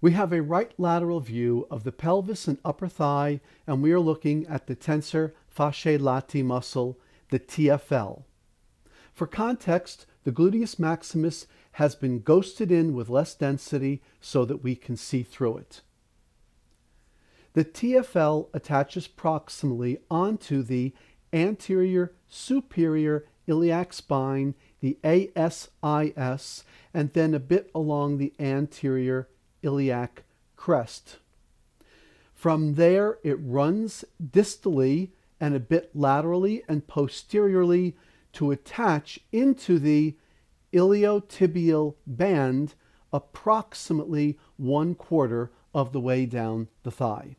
We have a right lateral view of the pelvis and upper thigh, and we are looking at the tensor fasciae latae muscle, the TFL. For context, the gluteus maximus has been ghosted in with less density so that we can see through it. The TFL attaches proximally onto the anterior superior iliac spine, the ASIS, and then a bit along the anterior iliac crest. From there, it runs distally and a bit laterally and posteriorly to attach into the iliotibial band approximately one quarter of the way down the thigh.